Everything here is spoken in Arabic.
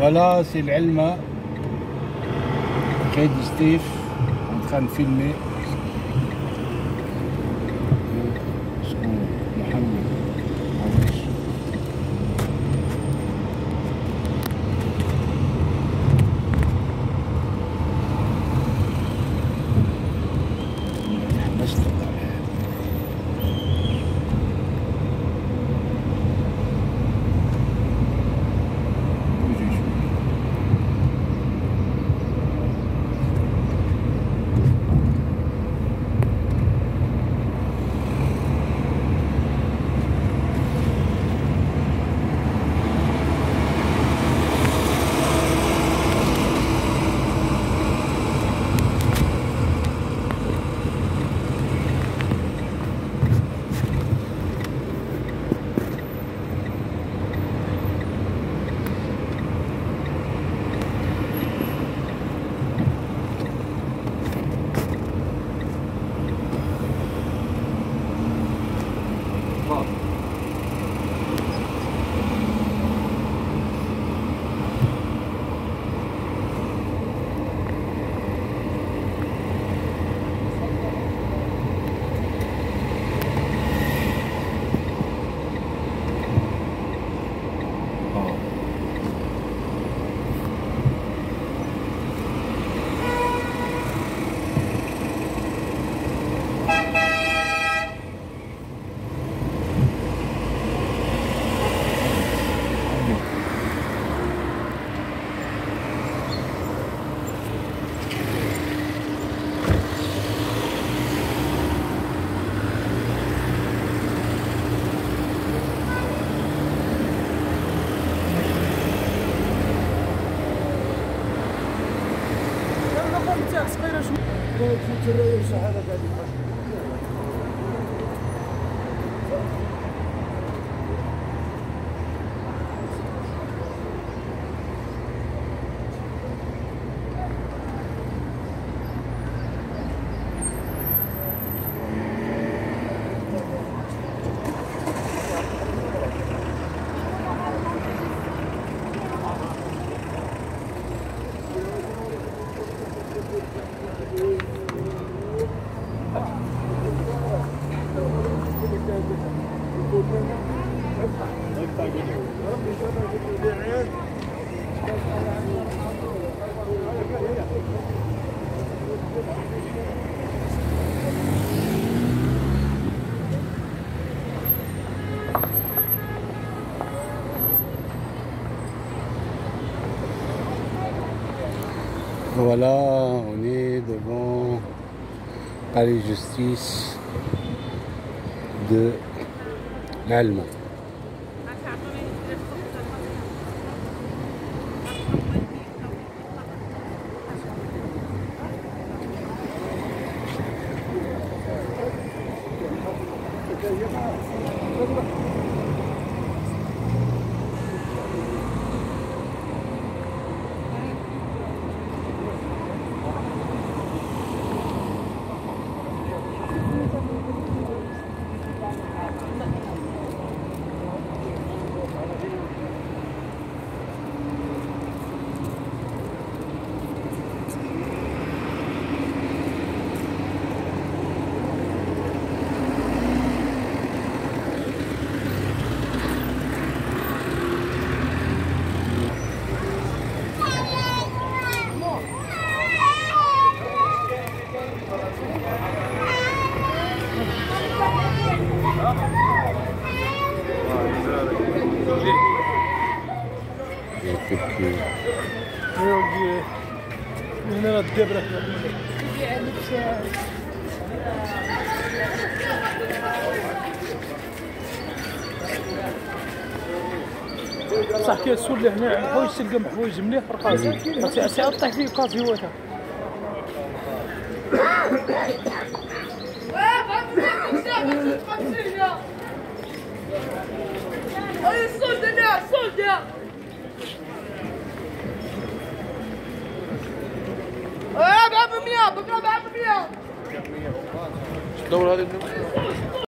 Voilà, c'est l'Elma. Du Steve, en train de filmer. صغيره شوية Voilà, on est devant palais de justice de l'Allemagne. يعطيك من هنا الدبرة صح كي تسول له هنا حوايج تلقى حوايج مليح رخاص سي سي طيح فيه Aí, solta, né? Solta! Aí, abre a minha, abre a minha! Dá uma olhada no meu.